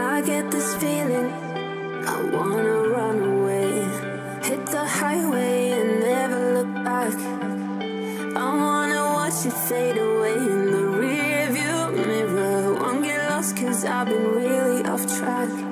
I get this feeling. I wanna run away Hit the highway and never look back. I wanna watch you fade away in the rearview mirror. Won't get lost cause I've been really off track.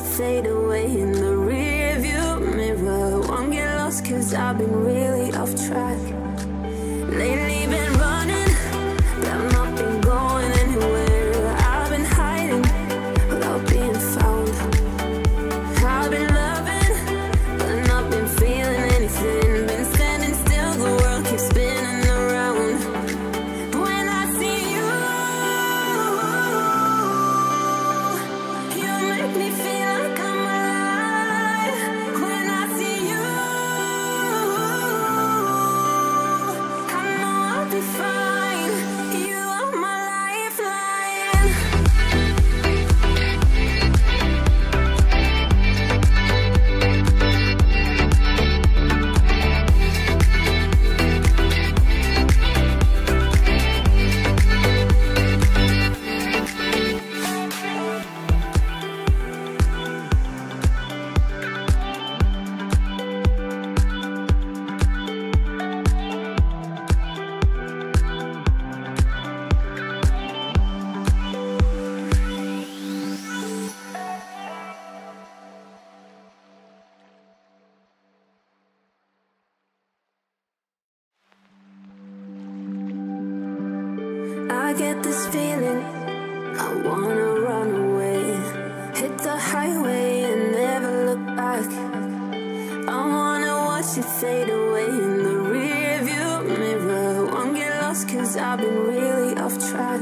fade away in the rearview mirror. Won't get lost cause I've been really off track. Lately been should fade away in the rearview mirror. Won't get lost cause I've been really off track.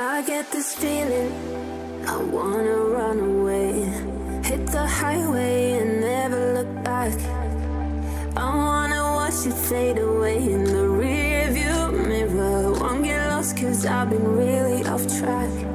I get this feeling. I wanna run away Hit the highway and never look back. I wanna watch it fade away in the rearview mirror. Won't get lost cause I've been really off track.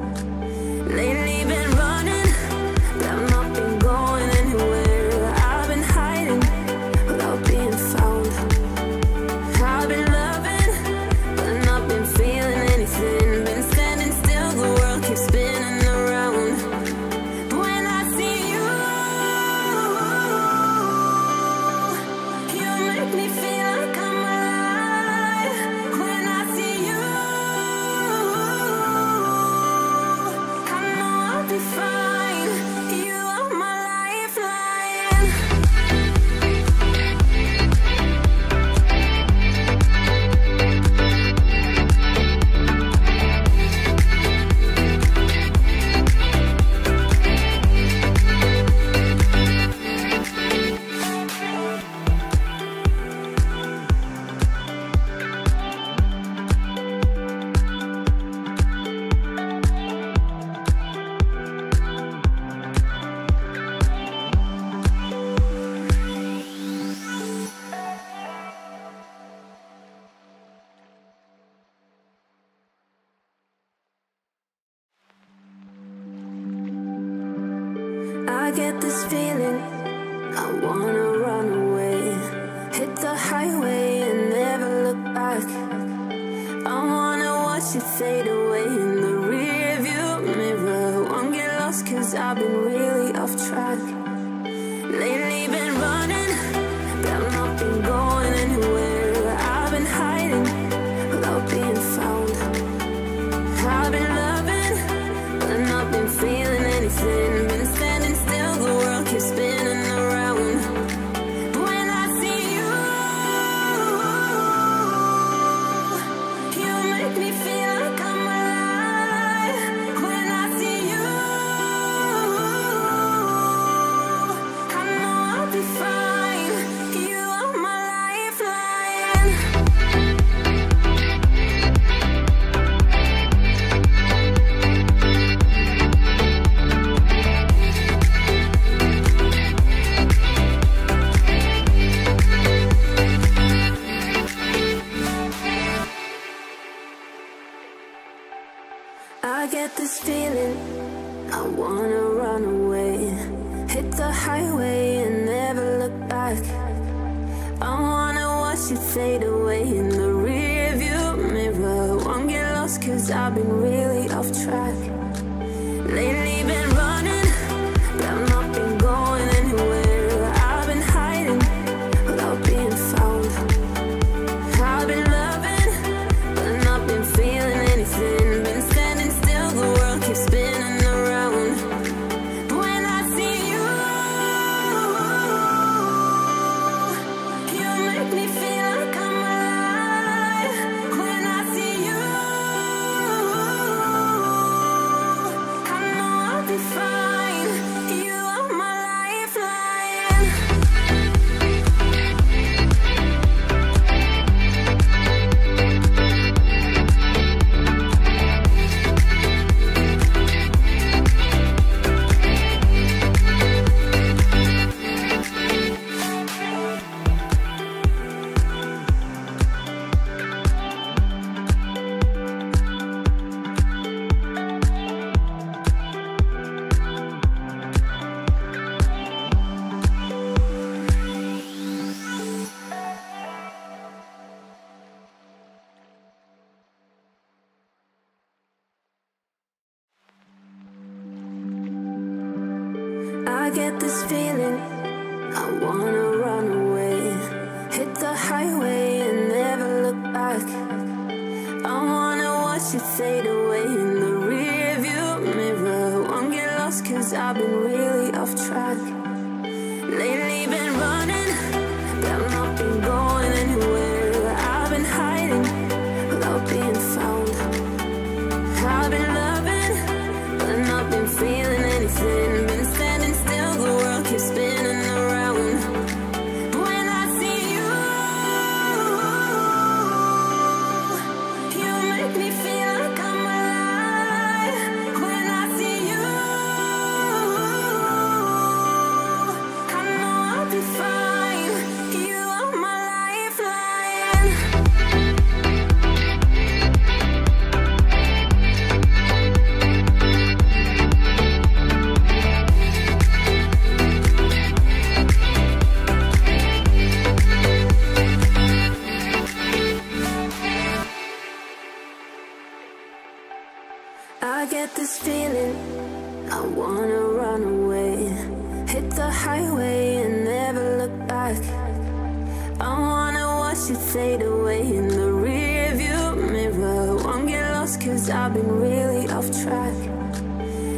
I wanna watch it fade away in the rearview mirror. Won't get lost cause I've been really off track.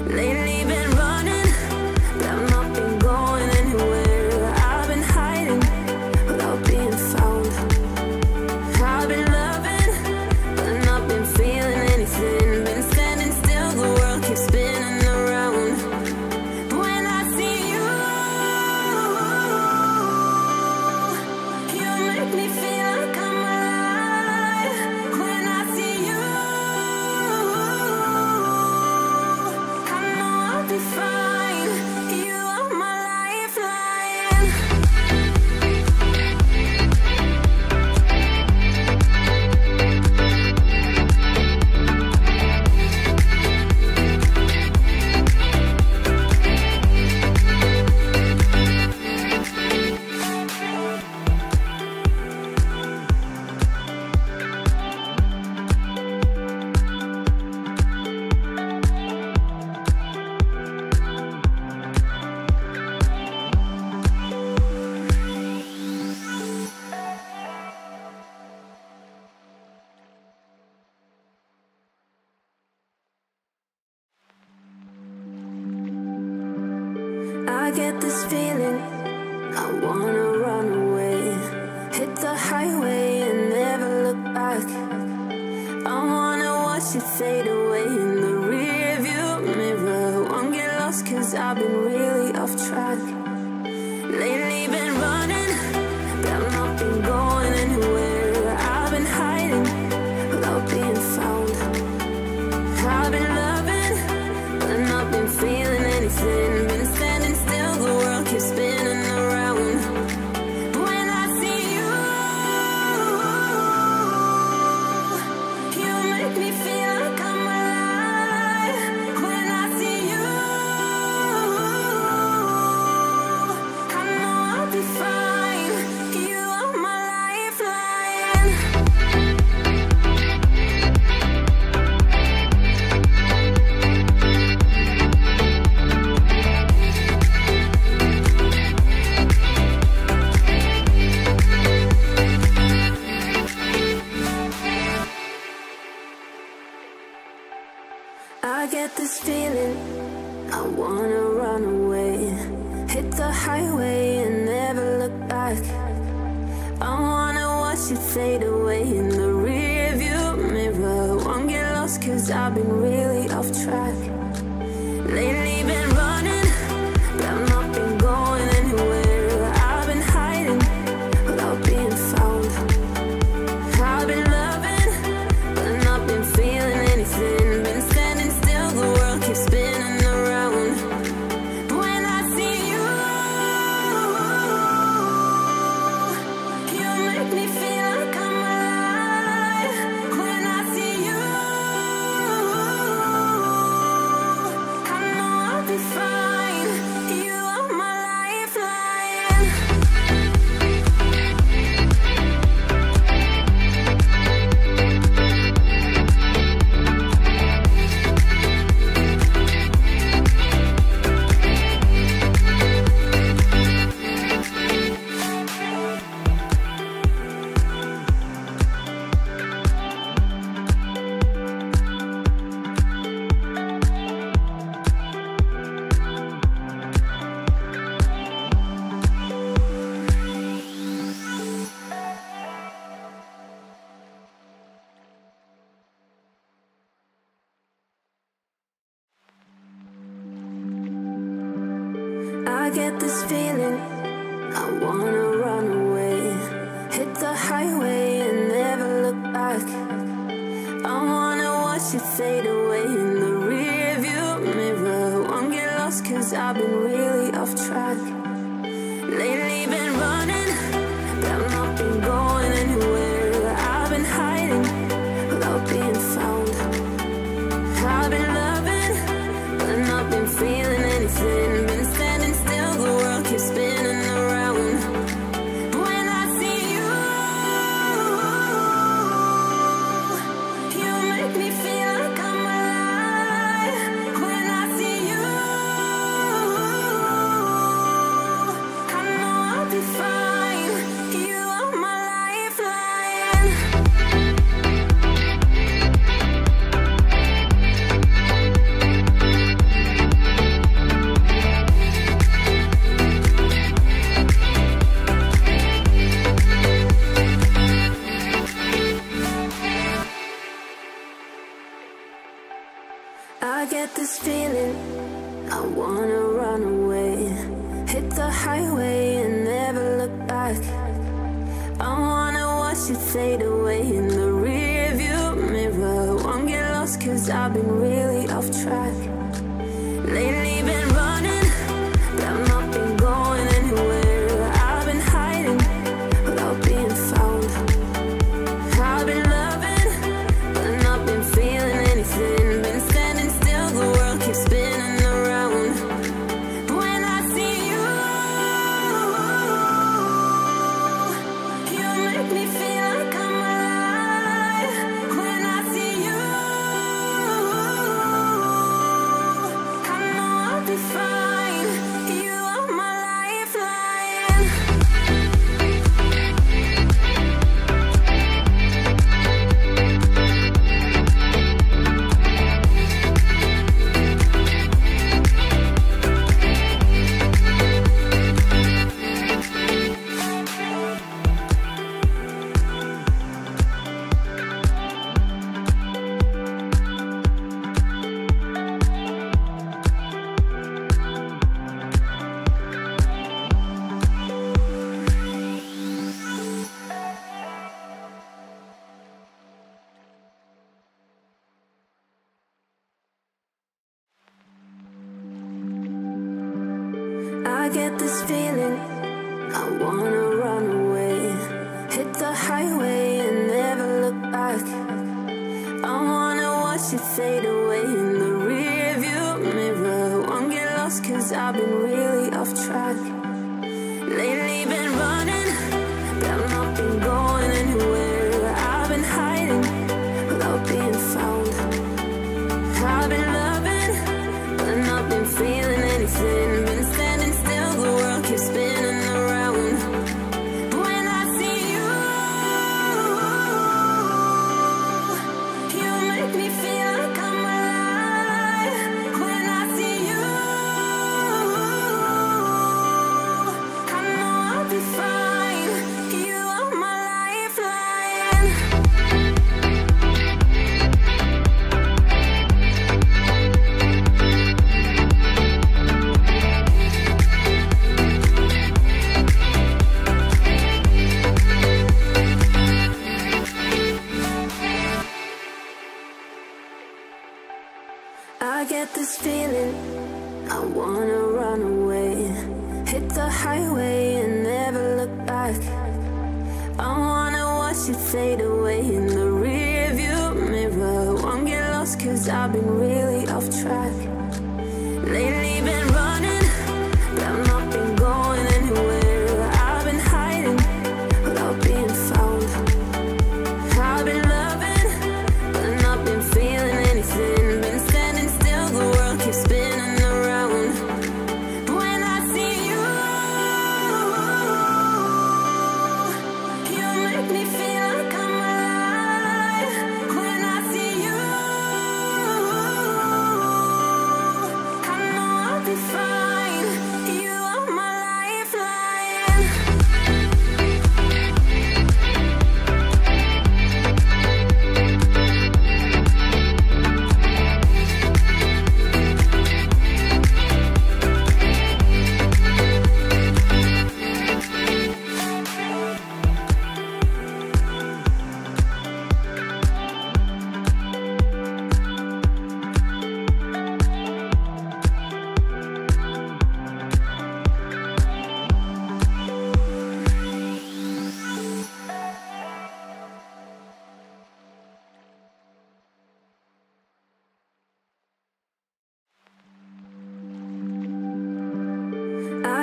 Lately been running feeling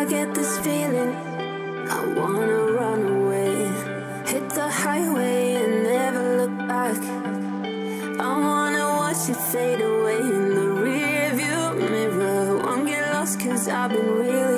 I get this feeling. I wanna run away Hit the highway and never look back. I wanna watch it fade away in the rearview mirror. Won't get lost cause I've been really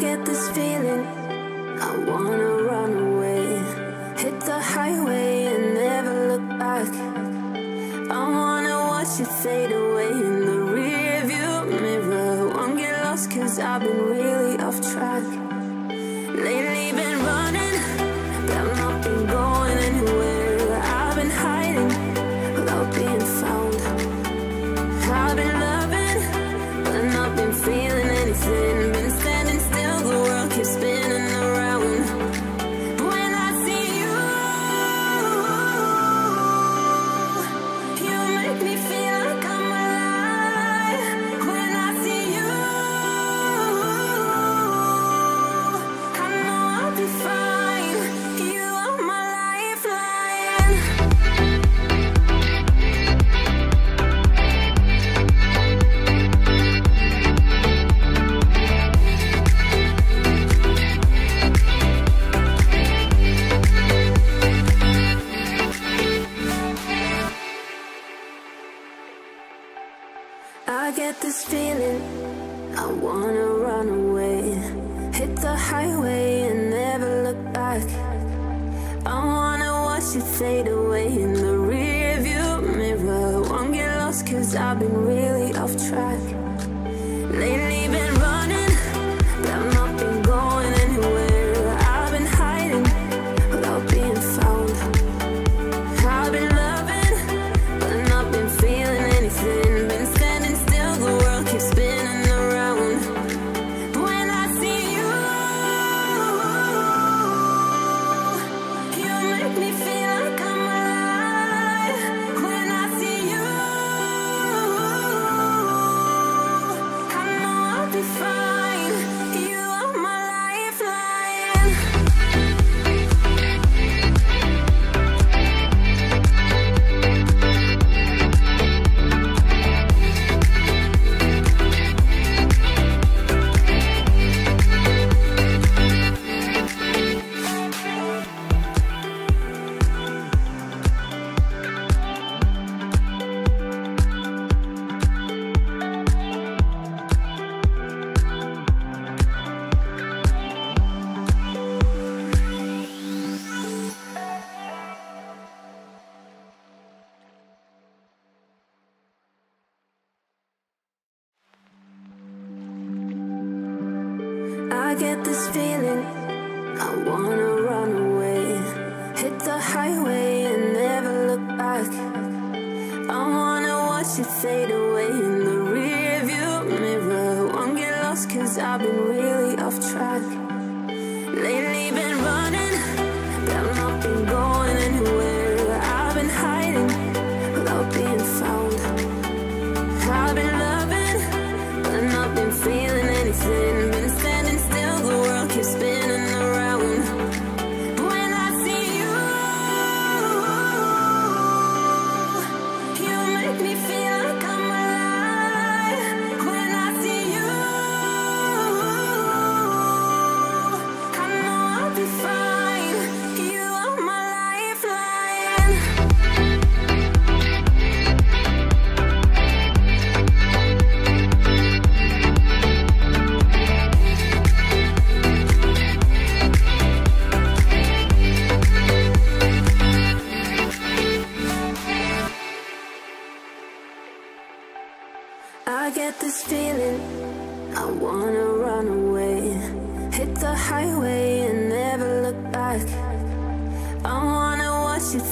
Get this feeling. I wanna run away Hit the highway and never look back. I wanna watch you fade away in the rearview mirror. Won't get lost cause I've been really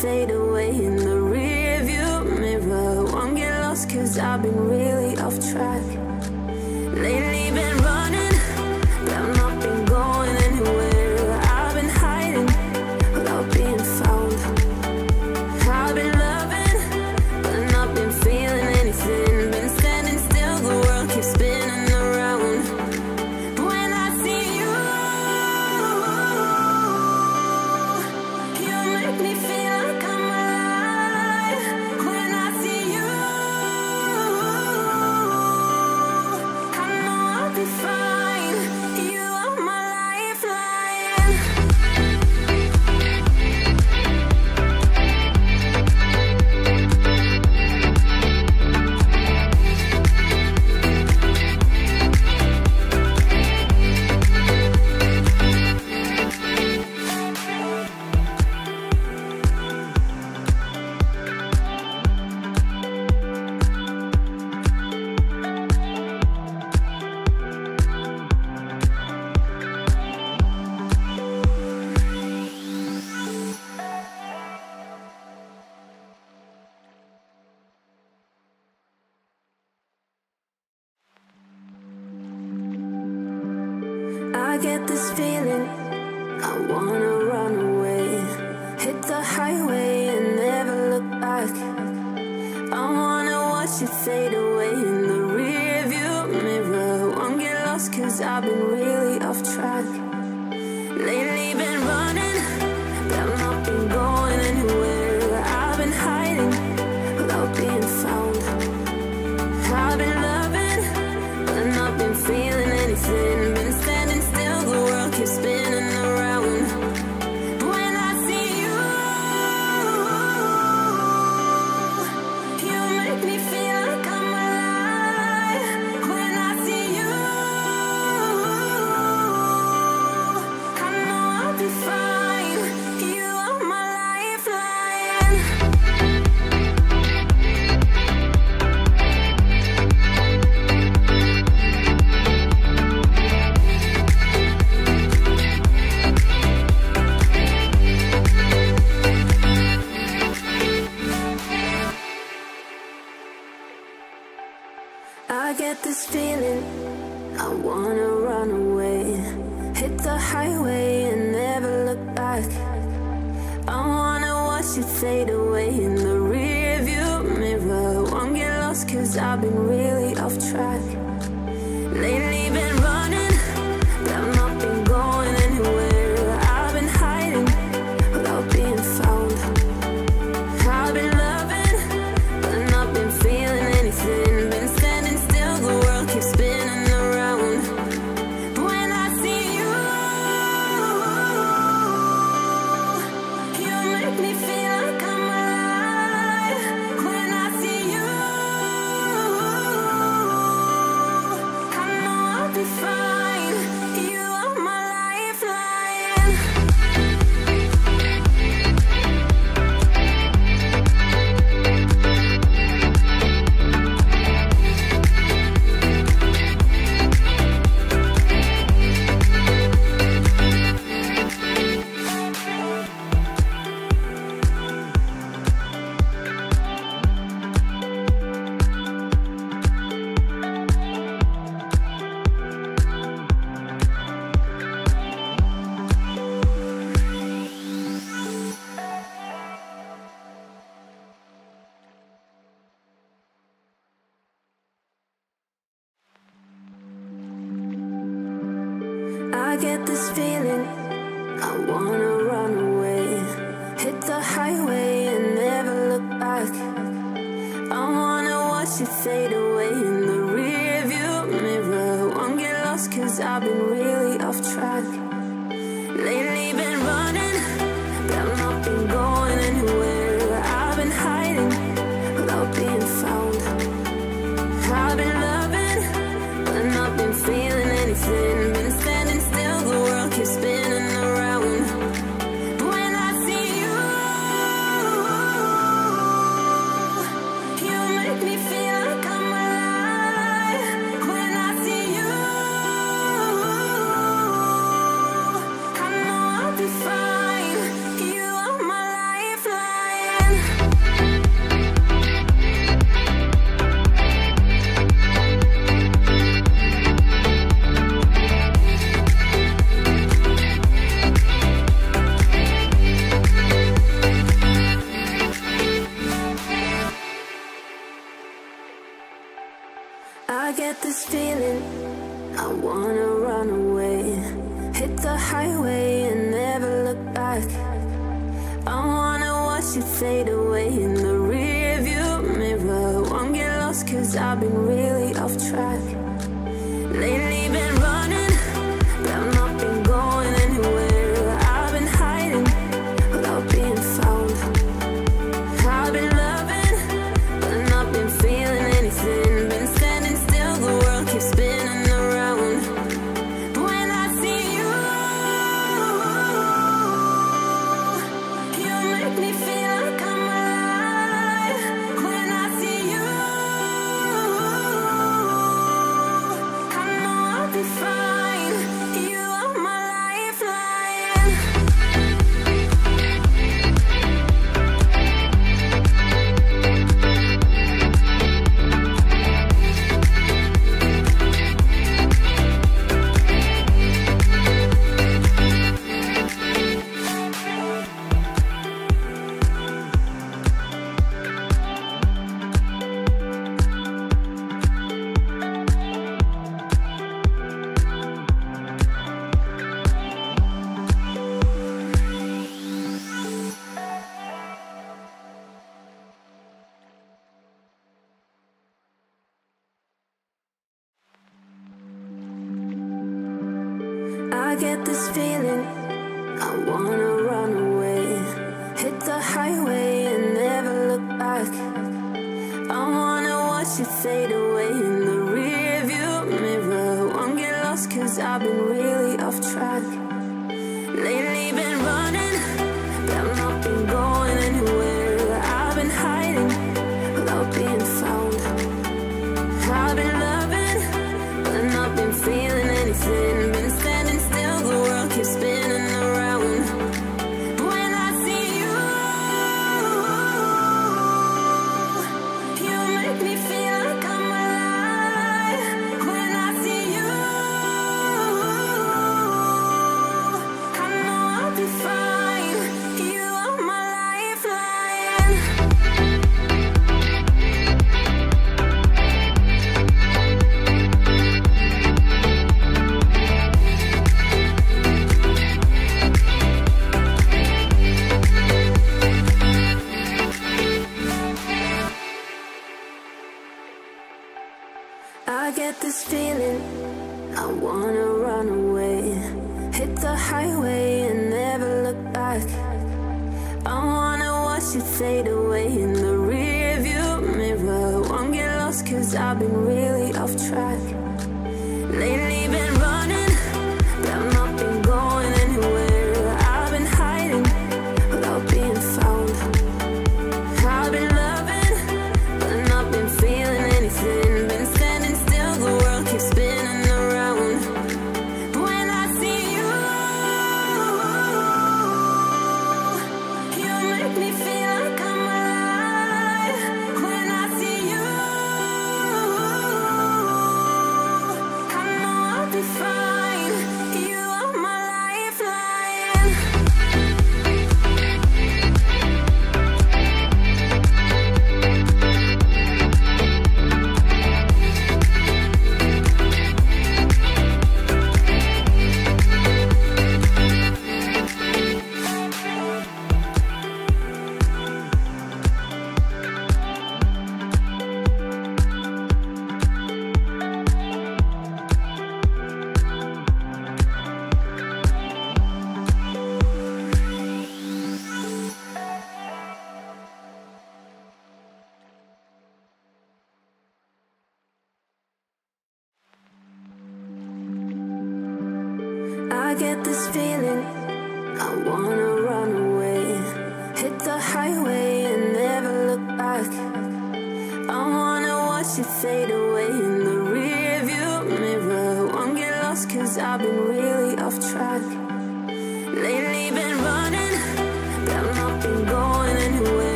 fade away. should fade away in the rearview mirror. Won't get lost, cause I've been really. I get this feeling. I wanna run away Hit the highway and never look back. I wanna watch you fade away in the rearview mirror. Won't get lost cause I've been really off track. Lately been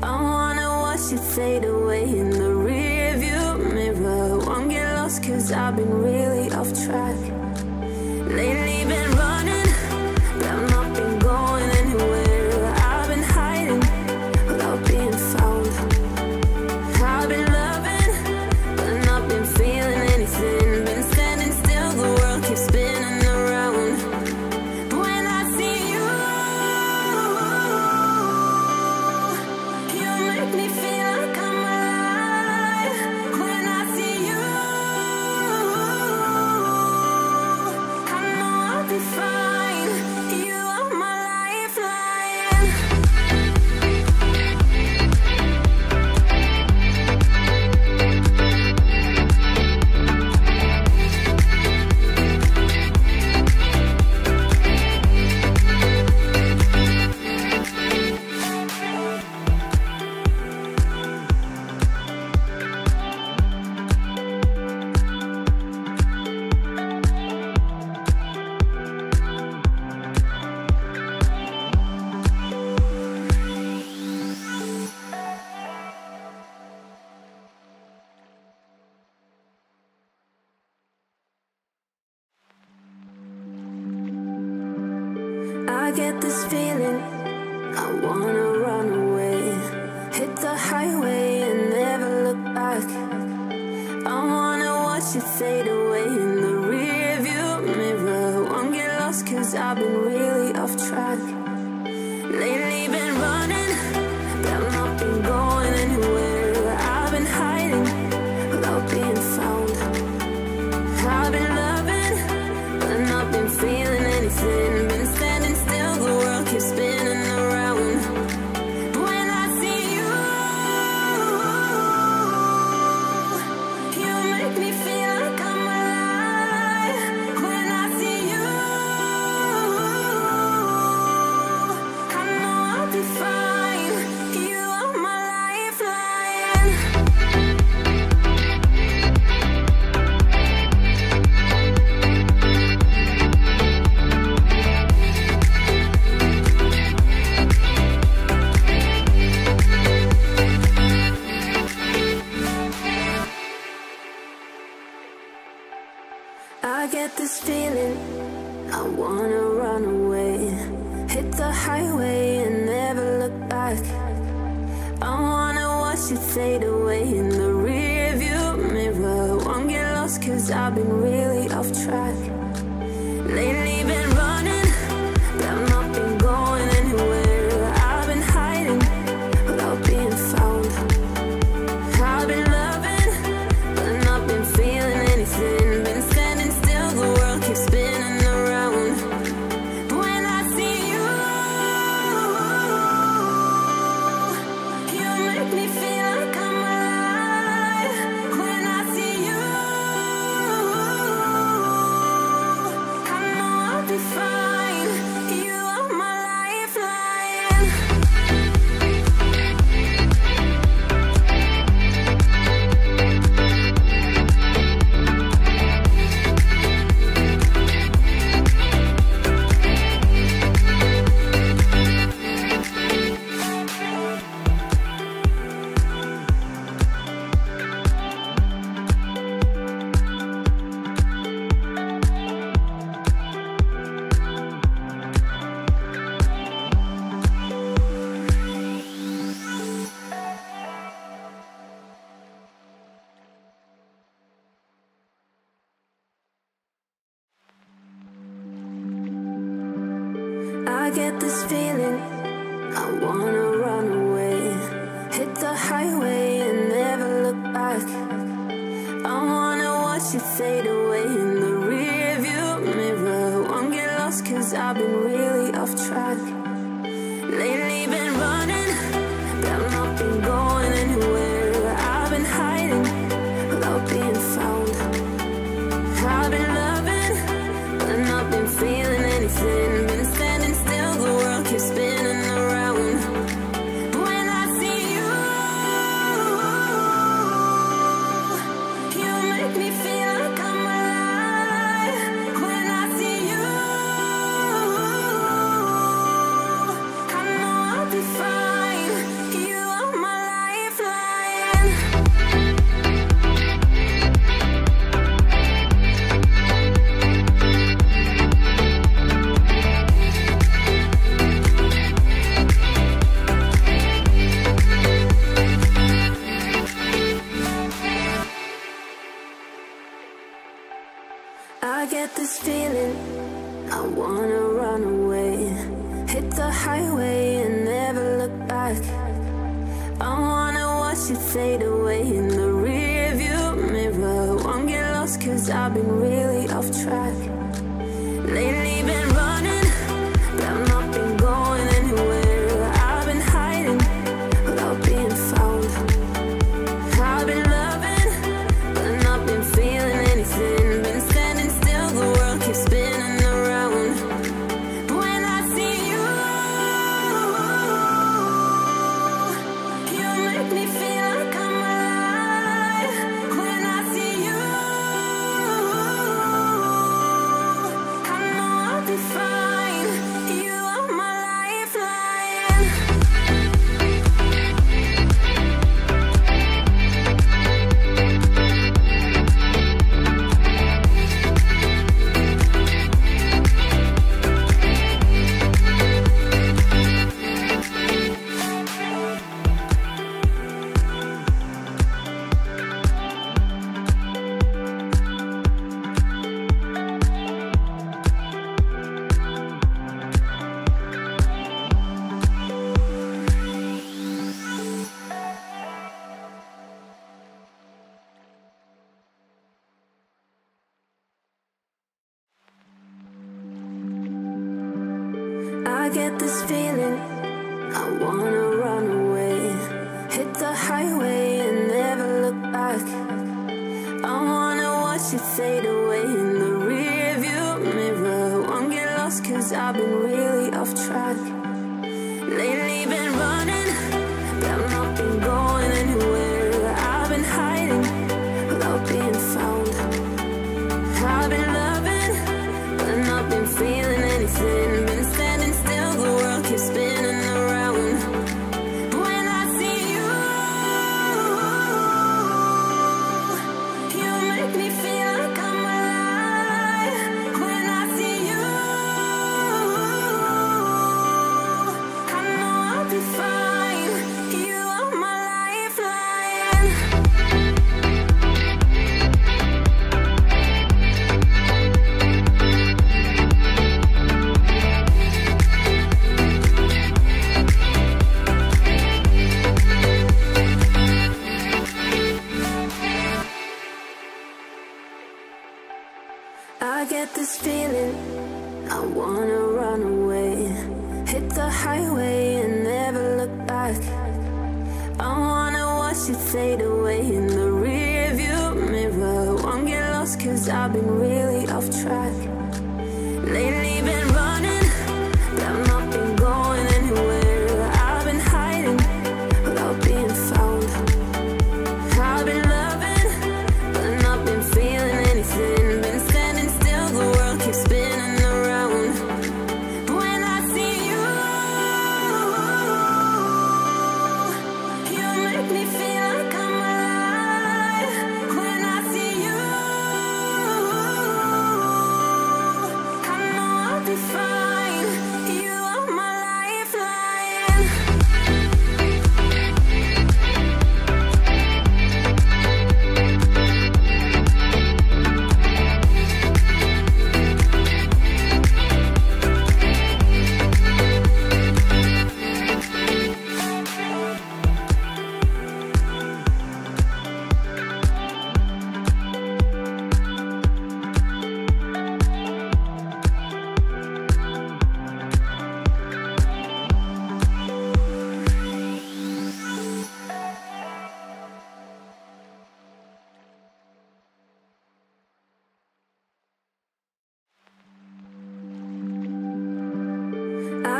I wanna watch it fade away in the rearview mirror. Won't get lost cause I've been really off track. Lately been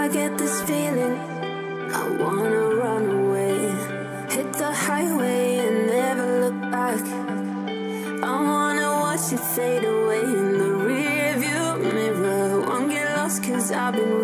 I get this feeling. I wanna run away Hit the highway and never look back. I wanna watch it fade away in the rearview mirror. Won't get lost cause I've been